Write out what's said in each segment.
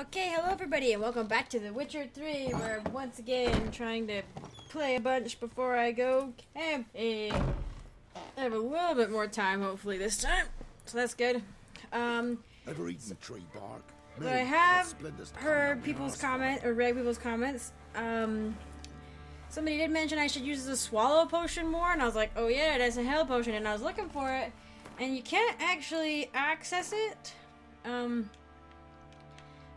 Okay, hello everybody, and welcome back to The Witcher 3, where I'm once again trying to play a bunch before I go camping. I have a little bit more time, hopefully, this time, so that's good. Um, Ever eaten tree bark? but I have heard people's comment, or read people's comments. Um, somebody did mention I should use the swallow potion more, and I was like, oh yeah, that's a hell potion, and I was looking for it, and you can't actually access it. Um,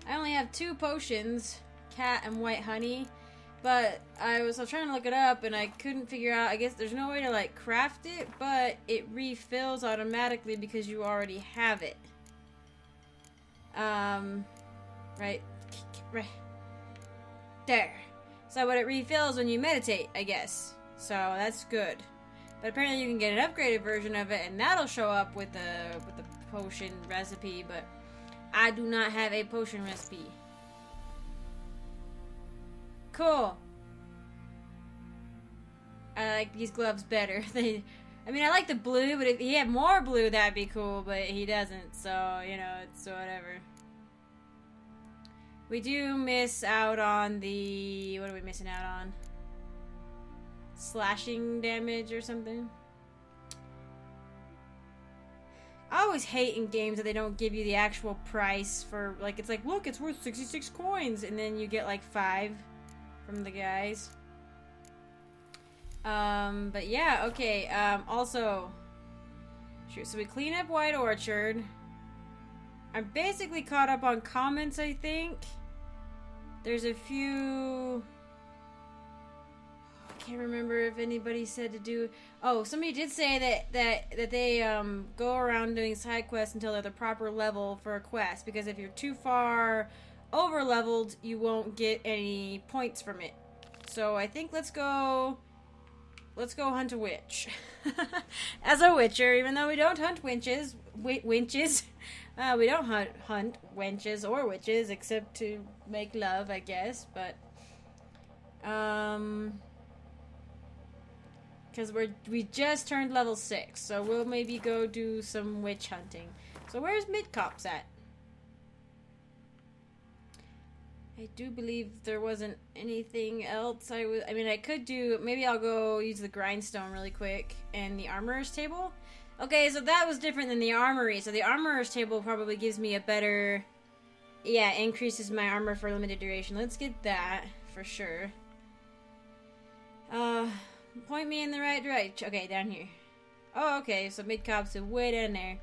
I only have two potions, cat and white honey. But I was, trying to look it up and I couldn't figure out. I guess there's no way to like craft it, but it refills automatically because you already have it. Um, right, right there. So what it refills when you meditate, I guess. So that's good. But apparently you can get an upgraded version of it, and that'll show up with the with the potion recipe. But I do not have a potion recipe. Cool. I like these gloves better. They, I mean, I like the blue, but if he had more blue, that'd be cool. But he doesn't, so you know, it's whatever. We do miss out on the what are we missing out on? Slashing damage or something. I always hate in games that they don't give you the actual price for like it's like look it's worth 66 coins and then you get like 5 from the guys. Um but yeah, okay. Um also shoot, so we clean up White Orchard. I'm basically caught up on comments, I think. There's a few can't remember if anybody said to do. Oh, somebody did say that that that they um go around doing side quests until they're the proper level for a quest. Because if you're too far over leveled, you won't get any points from it. So I think let's go. Let's go hunt a witch. As a witcher, even though we don't hunt winches, wi- winches, uh, we don't hunt hunt wenches or witches except to make love, I guess. But um because we're we just turned level six, so we'll maybe go do some witch hunting. So where's Midcopse at? I do believe there wasn't anything else. I was. I mean, I could do. Maybe I'll go use the grindstone really quick and the armorer's table. Okay, so that was different than the armory. So the armorer's table probably gives me a better. Yeah, increases my armor for limited duration. Let's get that for sure. Uh. Point me in the right direction. Okay, down here. Oh, okay. So Midcopse are way down there.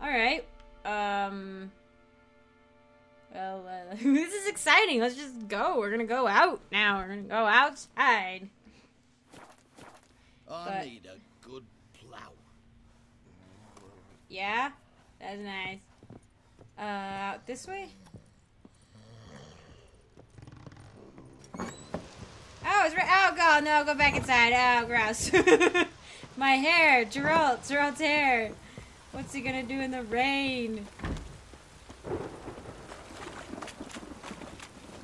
All right. Um. Well, uh, this is exciting. Let's just go. We're gonna go out now. We're gonna go outside. I But- need a good plow. Yeah, that's nice. Uh, out this way. Oh, it's right. Oh no! Go back inside. Oh, gross. My hair, Geralt, Geralt's hair. What's he gonna do in the rain?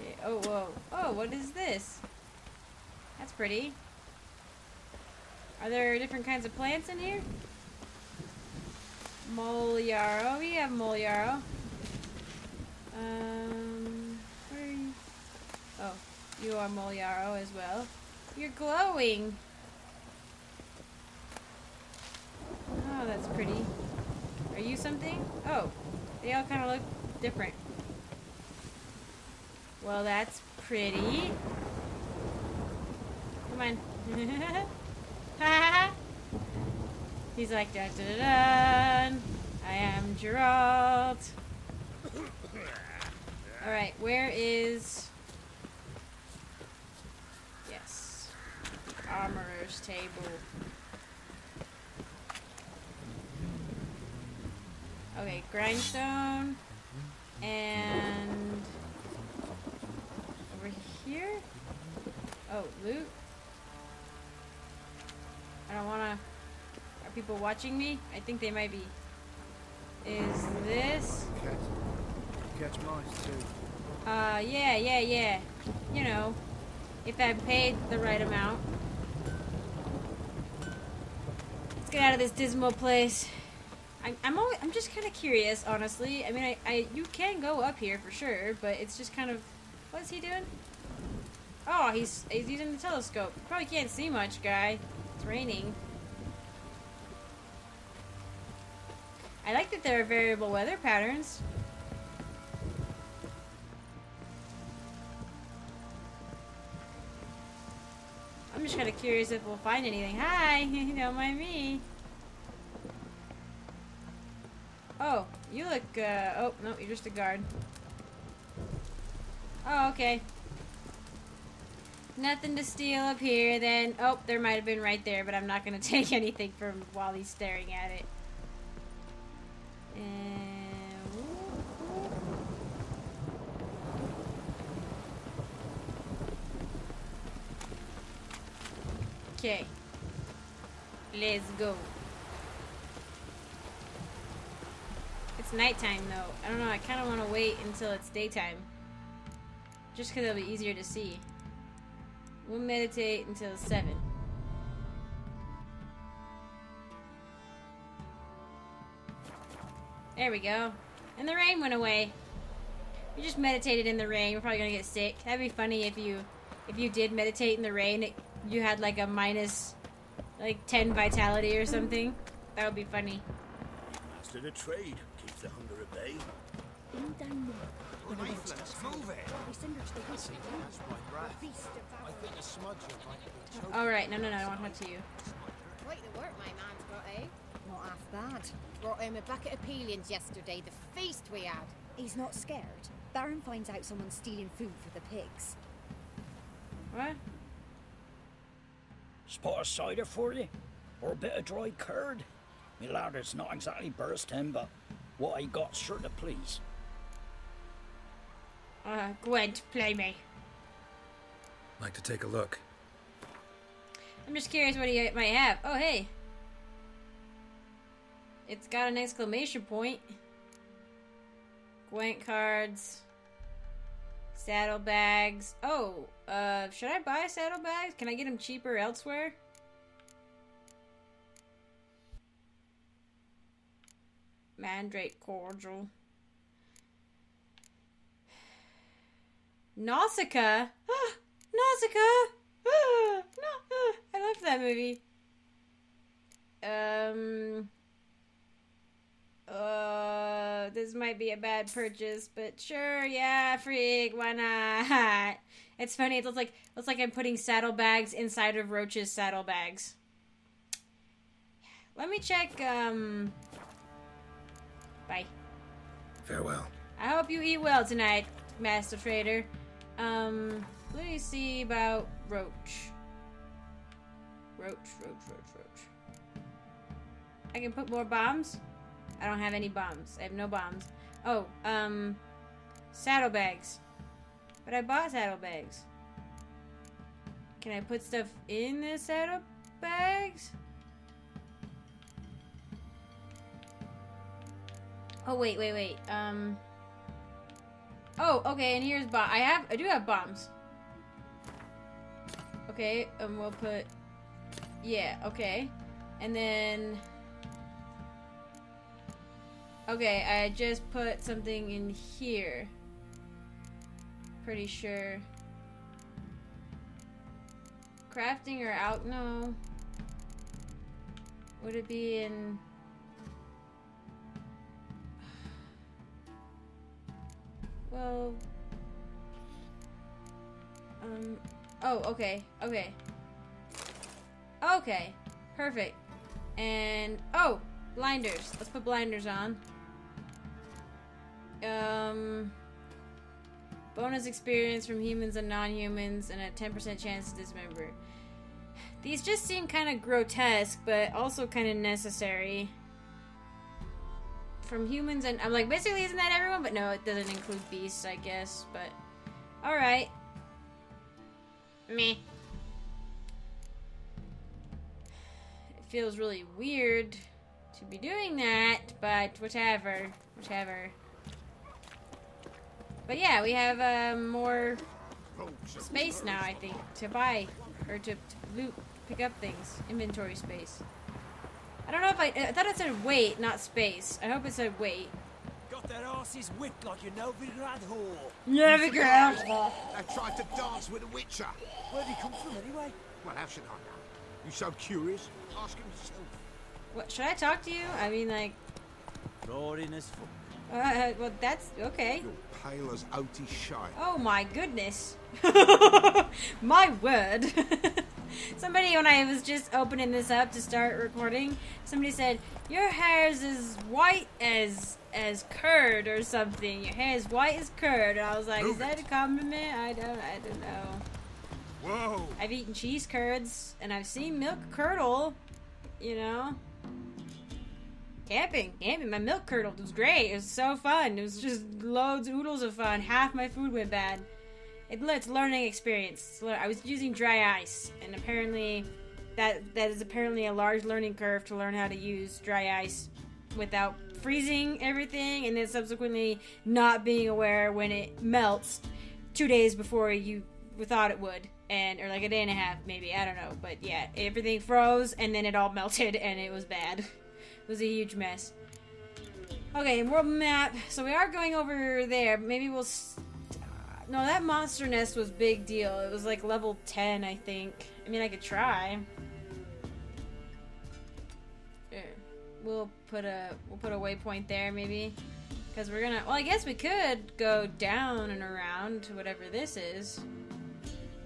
Okay, Oh, whoa. Oh, what is this? That's pretty. Are there different kinds of plants in here? Mole yarrow. We have mole yarrow. Um, where are you? Oh, you are Moleyarrow as well. You're glowing. Oh, that's pretty. Are you something? Oh, they all kind of look different. Well, that's pretty. Come on. He's like, dun dun. dun. I am Geralt. Alright, where is. Yes. Armorer's table. Okay, grindstone. And. Over here? Oh, loot? I don't wanna. Are people watching me? I think they might be. Is this? Catch, catch mice too. Uh, yeah, yeah, yeah. You know, if I paid the right amount. Let's get out of this dismal place. I'm, I'm always, I'm just kind of curious, honestly. I mean, I, I, you can go up here for sure, but it's just kind of, what is he doing? Oh, he's, he's using the telescope. Probably can't see much, guy. It's raining. I like that there are variable weather patterns. Curious if we'll find anything. Hi, don't mind me. Oh, you look, uh, oh, no, you're just a guard. Oh, okay. Nothing to steal up here then. Oh, there might have been right there, but I'm not going to take anything from while he's staring at it. Okay. Let's go. It's nighttime though. I don't know, I kind of want to wait until it's daytime. Just because it'll be easier to see. We'll meditate until 7. There we go. And the rain went away. We just meditated in the rain. We're probably gonna get sick. That'd be funny if you if you did meditate in the rain, it, you had like a minus like 10 vitality or something. That would be funny. Master the trade. Keeps the hunger at bay. Alright, no, no, no, I don't want to talk to you. Quite the work my man's got, eh? Not half bad. Brought him a bucket of peelings yesterday, the feast we had. He's not scared. Baron finds out someone's stealing food for the pigs. What? Spot of cider for you? Or a bit of dry curd? Me lad, it's not exactly bursting, but what I got sure to please. Uh, Gwent, play me. Like to take a look. I'm just curious what he might have. Oh, hey. It's got an exclamation point. Gwent cards. Saddlebags. Oh, uh, should I buy saddlebags? Can I get them cheaper elsewhere? Mandrake cordial. Nausicaa? Nausicaa! no, I love that movie. Um. Uh, this might be a bad purchase, but sure, yeah, freak, why not? It's funny. It looks like looks like I'm putting saddlebags inside of Roach's saddlebags. Let me check. Um. Bye. Farewell. I hope you eat well tonight, Master Trader. Um, let me see about Roach. Roach, Roach, Roach, Roach. I can put more bombs? I don't have any bombs. I have no bombs. Oh, um, saddlebags. But I bought saddlebags. Can I put stuff in the saddlebags? Oh, wait, wait, wait. Um... Oh, okay, and here's bomb. I have, I do have bombs. Okay, and we'll put, yeah, okay. And then, okay, I just put something in here. Pretty sure. Crafting or out, no. Would it be in... Well... Um... Oh, okay. Okay. Okay. Perfect. And... Oh! Blinders. Let's put blinders on. Um... Bonus experience from humans and non-humans and a 10% chance to dismember. These just seem kind of grotesque, but also kind of necessary. From humans and I'm like basically isn't that everyone? But no it doesn't include beasts I guess but all right me it feels really weird to be doing that but whatever whatever but yeah we have uh, more space now I think to buy or to, to loot pick up things inventory space I don't know if I. I thought it said wait, not space. I hope it said wait. Got their asses whipped like a Novigrad whore. Novigrad. They tried to dance with the Witcher. Where'd he come from anyway? Well, how should I know? You so curious? Ask him yourself. What should I talk to you? I mean, like, Boring as fuck. Uh, well, that's okay. You're pale as Otis shite. Oh my goodness. my word. somebody, when I was just opening this up to start recording, somebody said, Your hair's as white as as curd or something. Your hair is white as curd. And I was like, Is Move that a compliment? I don't I don't know. Whoa! I've eaten cheese curds and I've seen milk curdle, you know. Camping, camping. My milk curdled. It was great. It was so fun. It was just loads, oodles of fun. Half my food went bad. It, it's learning experience. I was using dry ice, and apparently, that that is apparently a large learning curve to learn how to use dry ice without freezing everything, and then subsequently not being aware when it melts two days before you thought it would, and or like a day and a half maybe. I don't know, but yeah, everything froze, and then it all melted, and it was bad. It was a huge mess. Okay, world map. So we are going over there. Maybe we'll. St- no, that monster nest was big deal. It was like level ten, I think. I mean, I could try. Here. We'll put a we'll put a waypoint there, maybe, because we're gonna. Well, I guess we could go down and around to whatever this is.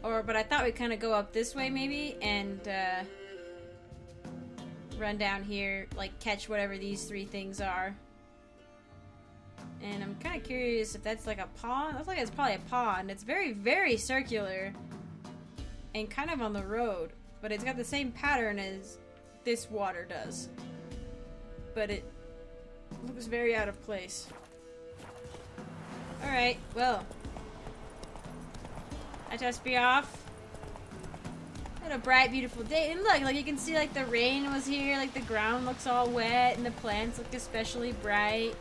Or, but I thought we'd kind of go up this way, maybe, and uh, run down here, like catch whatever these three things are. And I'm kind of curious if that's like a pond. Looks like it's probably a pond. It's very, very circular and kind of on the road, but it's got the same pattern as this water does. But it looks very out of place. Alright, well. I just be off. What a bright, beautiful day. And look, like you can see like the rain was here, like the ground looks all wet, and the plants look especially bright.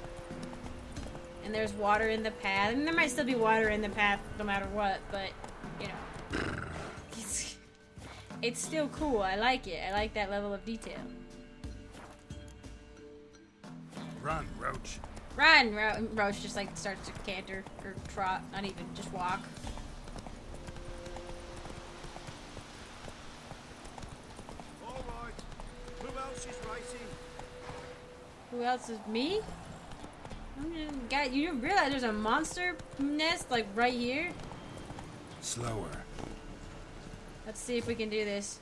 And there's water in the path. And there might still be water in the path no matter what, but you know. It's, it's still cool. I like it. I like that level of detail. Run, Roach. Run! Ro- Roach just like starts to canter or trot, not even, just walk. All right. Who else is? Who else is me? I'm just, guy, you didn't realize there's a monster nest like right here? Slower. Let's see if we can do this.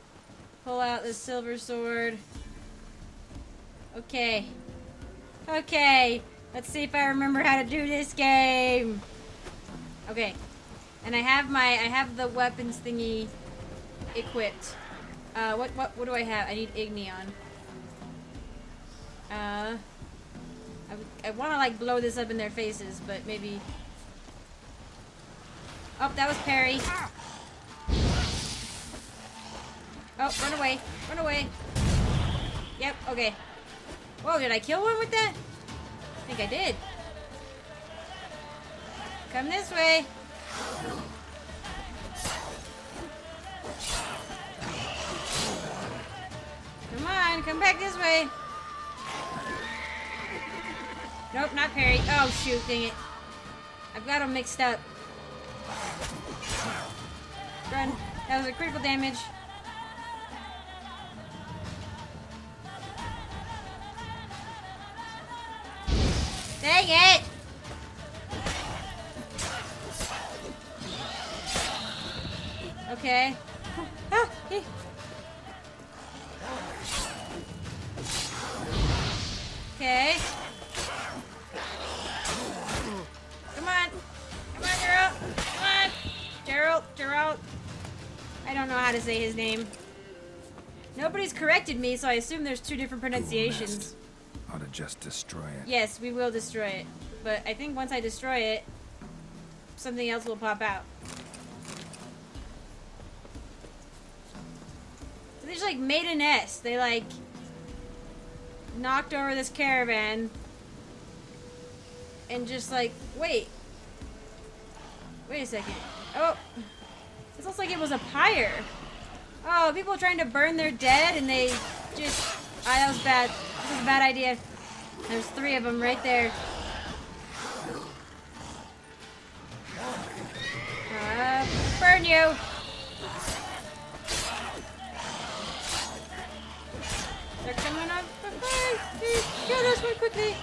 Pull out the silver sword. Okay. Okay. Let's see if I remember how to do this game. Okay. And I have my I have the weapons thingy equipped. Uh what what what do I have? I need Igneon. Uh I, I want to like blow this up in their faces, but maybe Oh, that was Perry. Oh, run away. Run away. Yep, okay. Whoa, did I kill one with that? I think I did. Come this way. Come on, come back this way. Nope, not Perry. Oh, shoot, dang it. I've got them mixed up. Run. That was a critical damage. Dang it! Okay. Corrected me, so I assume there's two different pronunciations. Ought to just destroy it. Yes, we will destroy it. But I think once I destroy it, something else will pop out. So they just like made a nest. They like knocked over this caravan and just like, wait. Wait a second. Oh. It looks like it was a pyre. Oh, people trying to burn their dead and they just Ah, that was bad. This is a bad idea. There's three of them right there. Uh, burn you! They're coming up. Bye-bye. Get us one quickly.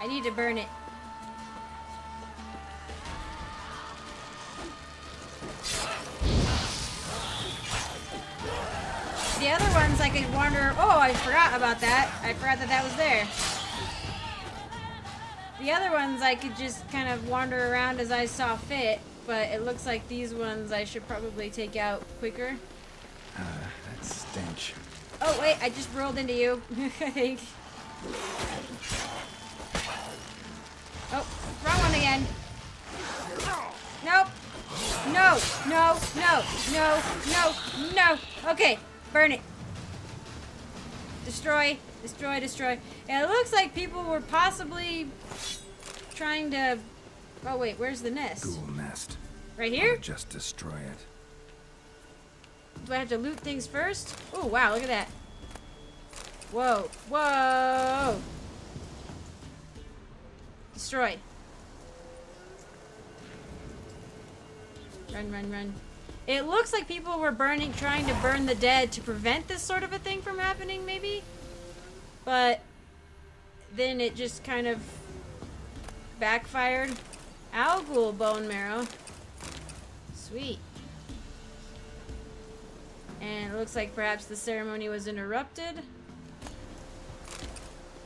I need to burn it. The other ones I could wander. Oh, I forgot about that. I forgot that that was there. The other ones I could just kind of wander around as I saw fit, but it looks like these ones I should probably take out quicker. Uh, that stench. Oh, wait, I just rolled into you, I think. Oh, wrong one again. Nope. No, no, no, no, no, no. Okay, burn it. Destroy, destroy, destroy. And it looks like people were possibly trying to... Oh, wait, where's the nest? Ghoul nest. Right here? just destroy it. Do I have to loot things first? Oh, wow, look at that. Whoa, whoa. Destroy. Run, run, run. It looks like people were burning, trying to burn the dead to prevent this sort of a thing from happening, maybe? But then it just kind of backfired. Alghoul bone marrow. Sweet. And it looks like perhaps the ceremony was interrupted.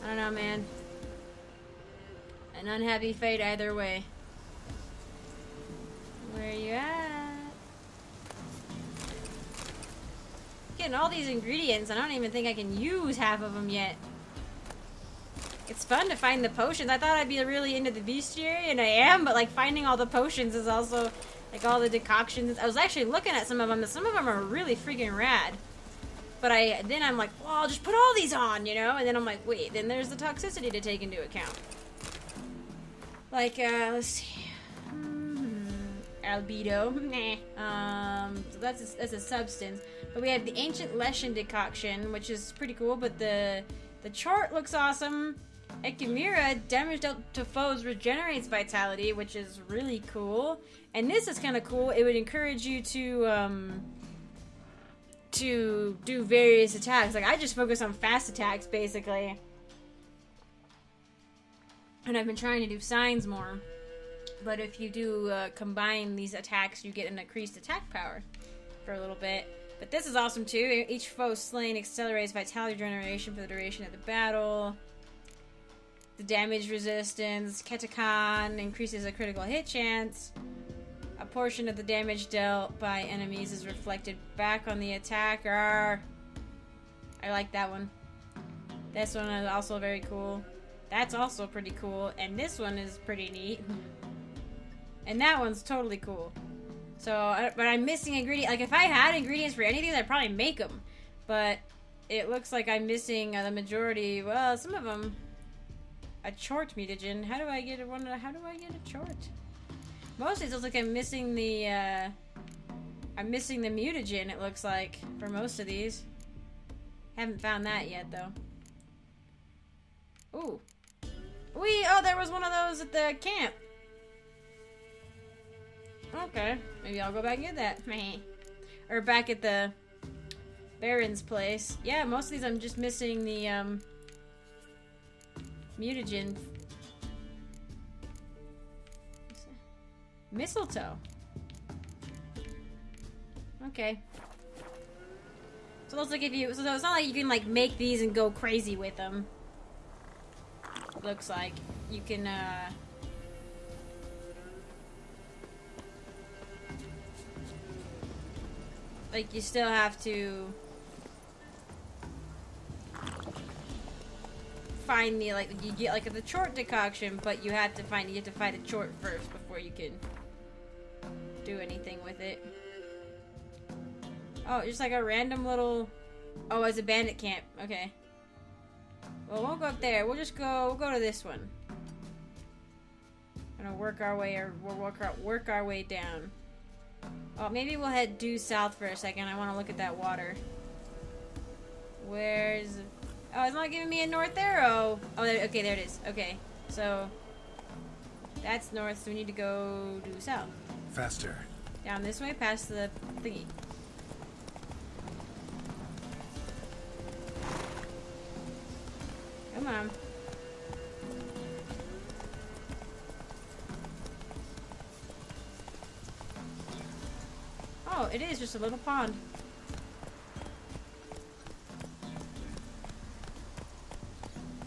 I don't know, man. An unhappy fate either way. Where are you at? Getting all these ingredients, I don't even think I can use half of them yet. It's fun to find the potions. I thought I'd be really into the bestiary, and I am, but like finding all the potions is also like all the decoctions. I was actually looking at some of them, and some of them are really freaking rad. But I then I'm like, well, I'll just put all these on, you know? And then I'm like, wait, then there's the toxicity to take into account. Like, uh, let's see. Mhm. Albedo. Nah. Um, so that's a, that's a substance. But we have the ancient Leshen decoction, which is pretty cool. But the the chart looks awesome. Ekimmara, damage dealt to foes regenerates vitality, which is really cool. And this is kind of cool. It would encourage you to um, to do various attacks. Like I just focus on fast attacks basically. And I've been trying to do signs more. But if you do uh, combine these attacks, you get an increased attack power for a little bit. But this is awesome too. Each foe slain accelerates vitality generation for the duration of the battle. The damage resistance, Katakan increases a critical hit chance. A portion of the damage dealt by enemies is reflected back on the attacker. I like that one. This one is also very cool. That's also pretty cool. And this one is pretty neat. And that one's totally cool. So, I- but I'm missing ingredient. Like, if I had ingredients for anything, I'd probably make them. But it looks like I'm missing uh, the majority. Well, some of them. A chort mutagen. How do I get one? How do I get a chort? Mostly, it looks like I'm missing the. Uh, I'm missing the mutagen. It looks like for most of these. Haven't found that yet, though. Ooh. We. Oh, there was one of those at the camp. Okay, maybe I'll go back and get that. Meh. or back at the Baron's place. Yeah, most of these I'm just missing the um mutagen. Mistletoe. Okay. So looks like if you so it's not like you can like make these and go crazy with them. Looks like you can uh like you still have to find the like you get like the chort decoction, but you have to find you have to find a chort first before you can do anything with it. Oh, just like a random little Oh, it's a bandit camp. Okay. Well, we'll go up there. We'll just go we'll go to this one. Gonna work our way or we'll work our work our way down. Oh, maybe we'll head due south for a second. I want to look at that water. Where's... Oh, it's not giving me a north arrow. Oh, there, okay, there it is. Okay, so... That's north, so we need to go due south. Faster. Down this way, past the thingy. Come on. Oh, it is just a little pond.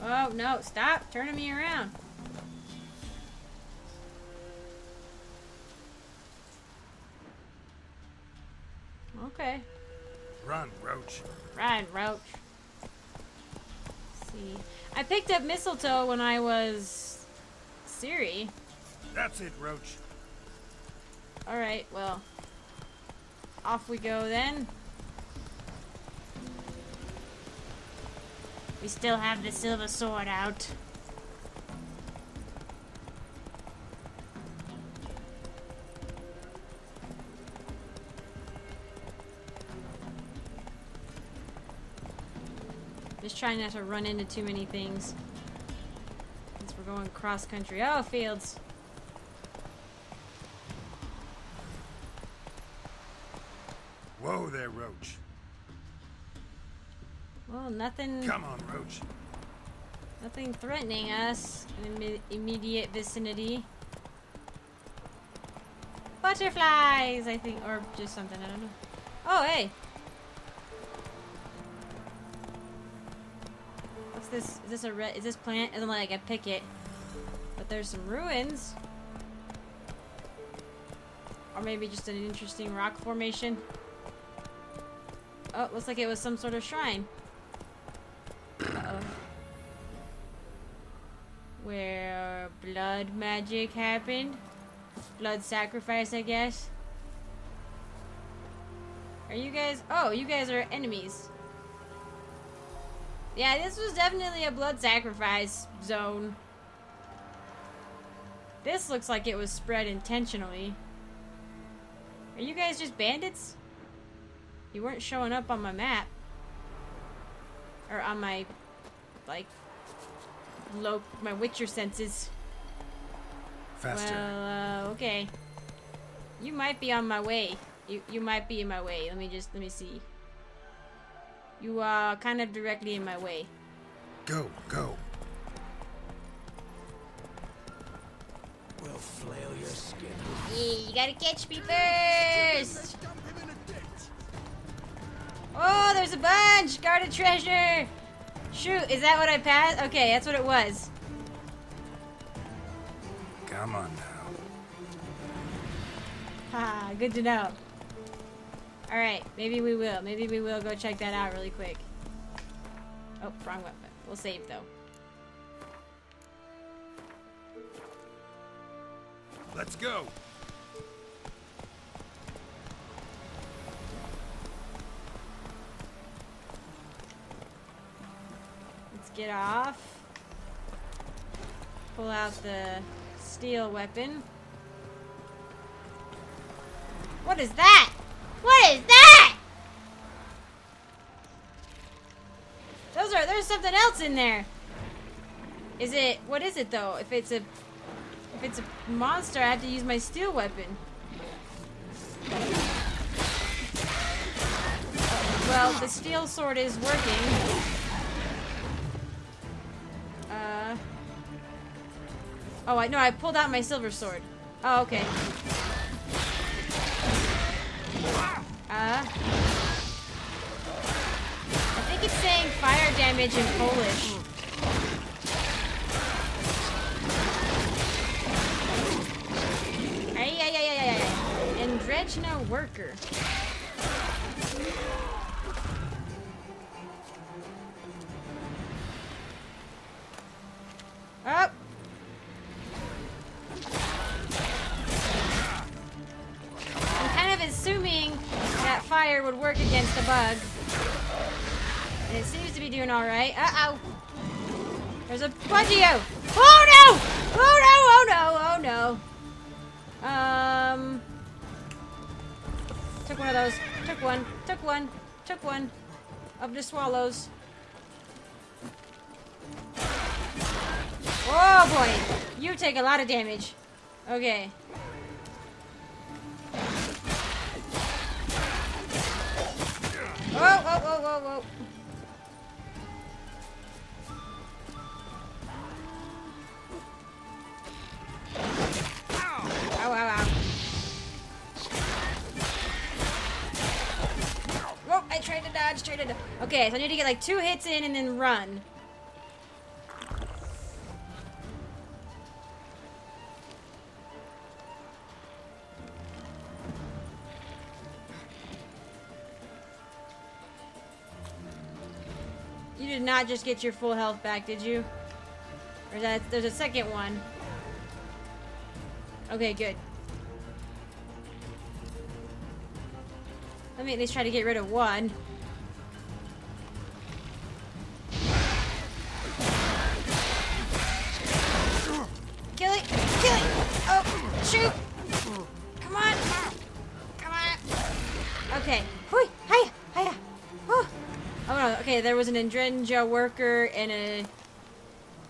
Oh, no, stop turning me around. Okay. Run, Roach. Run, Roach. Let's see. I picked up mistletoe when I was Ciri. That's it, Roach. Alright, well. Off we go then. We still have the silver sword out. Just trying not to run into too many things. Since we're going cross country. Oh, fields. Whoa there, Roach. Well, nothing. Come on, Roach. Nothing threatening us in the immediate vicinity. Butterflies, I think, or just something. I don't know. Oh, hey. What's this? Is this a red? Is this plant? Isn't like I pick it, but there's some ruins, or maybe just an interesting rock formation. Oh, looks like it was some sort of shrine. Uh-oh. Where blood magic happened. Blood sacrifice, I guess. Are you guys... Oh, you guys are enemies. Yeah, this was definitely a blood sacrifice zone. This looks like it was spread intentionally. Are you guys just bandits? You weren't showing up on my map. Or on my, like, low, my Witcher senses. Faster. Well, uh, okay. You might be on my way. You you might be in my way. Let me just let me see. You are kind of directly in my way. Go, go. We'll flail your skin. Yeah, you gotta catch me first. Oh, there's a bunch. Guarded treasure. Shoot, is that what I passed? Okay, that's what it was. Come on now. Ha, good to know. Alright, maybe we will. Maybe we will go check that out really quick. Oh, wrong weapon. We'll save though. Let's go. Get off. Pull out the steel weapon. What is that? What is that? Those are there's something else in there. Is it what is it though? If it's a if it's a monster, I have to use my steel weapon. Well, the steel sword is working. Oh, I no, I pulled out my silver sword. Oh, okay. Uh. I think it's saying fire damage in Polish. Ay, ay, ay, ay, ay, ay. And Dredgna worker. Would work against the bug. And it seems to be doing alright. Uh-oh. There's a you. Oh no! Oh no, oh no, oh no. Um... Took one of those. Took one. Took one. Took one. Of the swallows. Oh boy. You take a lot of damage. Okay. Whoa, whoa, whoa, whoa, whoa. Ow, ow, ow. Whoa, I tried to dodge, tried to. Okay, so I need to get like two hits in and then run. Not just get your full health back, did you? Or that there's a second one. Okay, good. Let me at least try to get rid of one. There was an Endrega worker and a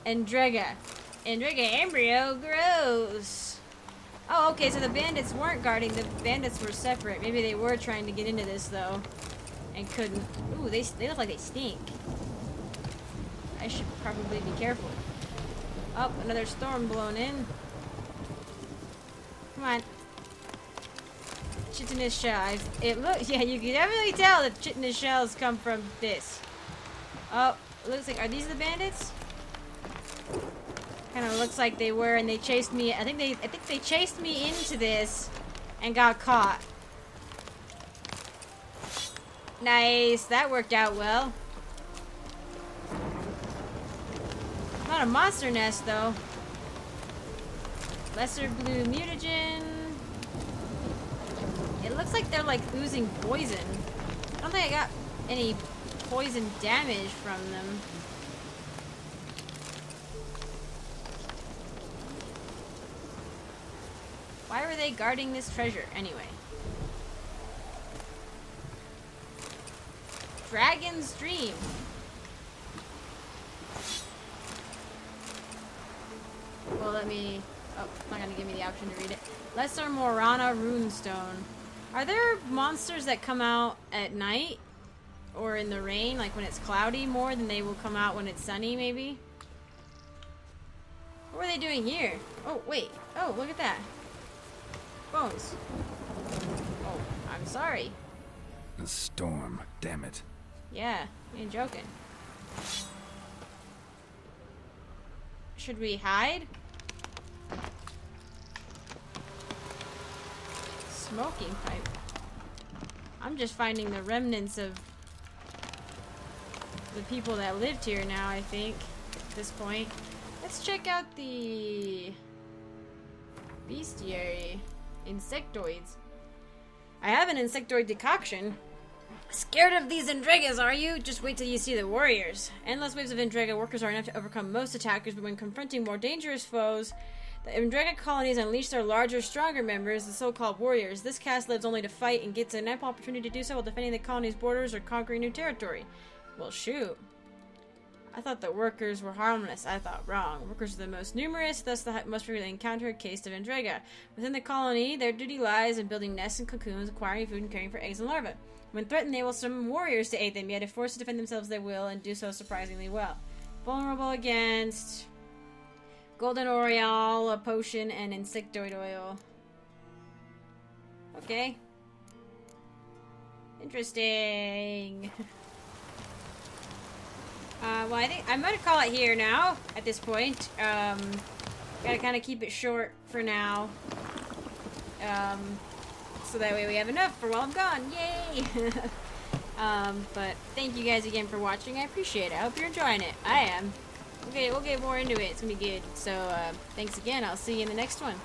Endrega. Endrega embryo gross. Oh, okay, so the bandits weren't guarding, the bandits were separate. Maybe they were trying to get into this, though, and couldn't. Ooh, they, they look like they stink. I should probably be careful. Oh, another storm blown in. Come on. Chitinous shell. I, it looks... yeah, you can definitely tell that chitinous shells come from this. Oh, looks like, are these the bandits? Kind of looks like they were, and they chased me. I think they, I think they chased me into this, and got caught. Nice, that worked out well. Not a monster nest though. Lesser blue mutagen. It looks like they're like oozing poison. I don't think I got any poison damage from them. Why were they guarding this treasure anyway? Dragon's Dream. Well, let me... Oh, it's not going to give me the option to read it. Lesser Morana Runestone. Are there monsters that come out at night? Or in the rain, like when it's cloudy more than they will come out when it's sunny, maybe? What were they doing here? Oh, wait. Oh, look at that. Bones. Oh, I'm sorry. A storm. Damn it. Yeah, ain't joking. Should we hide? Smoking pipe. I'm just finding the remnants of the people that lived here now, I think, at this point. Let's check out the bestiary. Insectoids. I have an insectoid decoction. Scared of these Endregas, are you? Just wait till you see the warriors. Endless waves of Endrega workers are enough to overcome most attackers, but when confronting more dangerous foes, the Endrega colonies unleash their larger, stronger members, the so-called warriors. This caste lives only to fight and gets an ample opportunity to do so while defending the colony's borders or conquering new territory. Well, shoot. I thought that workers were harmless. I thought wrong. Workers are the most numerous, thus the most frequently encountered case of Endrega. Within the colony, their duty lies in building nests and cocoons, acquiring food, and caring for eggs and larvae. When threatened, they will summon warriors to aid them, yet if forced to defend themselves, they will, and do so surprisingly well. Vulnerable against golden oriole, a potion, and insectoid oil. Okay. Interesting. Uh, well, I think I'm gonna call it here now. At this point, um, gotta kind of keep it short for now. Um, so that way we have enough for while I'm gone. Yay! um, but thank you guys again for watching. I appreciate it. I hope you're enjoying it. I am. Okay, we'll get more into it. It's gonna be good. So, uh, thanks again. I'll see you in the next one.